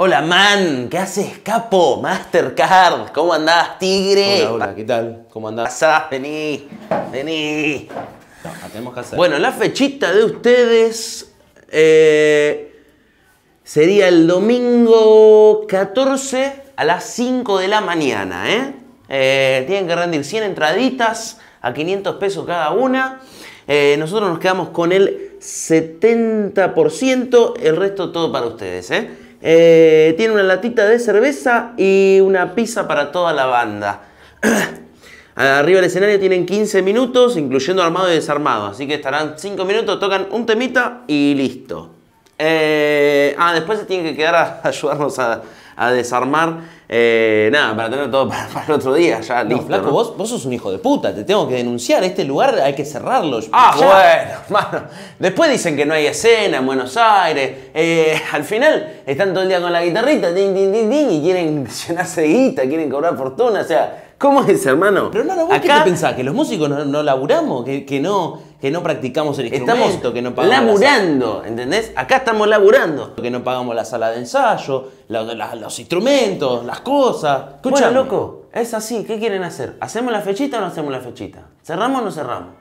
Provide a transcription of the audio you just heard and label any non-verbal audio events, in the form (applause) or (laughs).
Hola, man. ¿Qué haces, capo? Mastercard. ¿Cómo andás, tigre? Hola, hola, ¿qué tal? ¿Cómo andás? Pasá, vení. Vení. No, la tenemos que hacer. Bueno, la fechita de ustedes eh, sería el domingo 14 a las 5 de la mañana, ¿eh? Eh, Tienen que rendir 100 entraditas a 500 pesos cada una. Eh, nosotros nos quedamos con el 70%, el resto todo para ustedes, ¿eh? Eh, tiene una latita de cerveza y una pizza para toda la banda. (clears throat) Arriba del escenario tienen 15 minutos, incluyendo armado y desarmado. Así que estarán 5 minutos, tocan un temita y listo. Eh, ah, después se tienen que quedar a (laughs) ayudarnos a, a desarmar. eh, nada, para tener todo (laughs) para, para el otro día, ya no, listo. flaco, ¿no? vos, vos sos un hijo de puta, te tengo que denunciar. Este lugar hay que cerrarlo. Ah, Ya. bueno, (laughs) hermano. Después dicen que no hay escena en Buenos Aires. Eh, al final están todo el día con la guitarrita, tin, tin, tin, y quieren (laughs) llenarse de guita, quieren cobrar fortuna. O sea, ¿cómo es, hermano? Pero hermano, ¿vos qué te pensás? ¿Que los músicos no, no laburamos? ¿Que, que no, ¿Que no practicamos el Estamos instrumento? ¿Que no pagamos la laburando, ¿entendés? Acá estamos laburando. que no pagamos la sala de ensayo, la- la- los instrumentos, las cosas? Escucha, Escuchame. loco, es así. ¿Qué quieren hacer? ¿Hacemos la fechita o no hacemos la fechita? ¿Cerramos o no cerramos?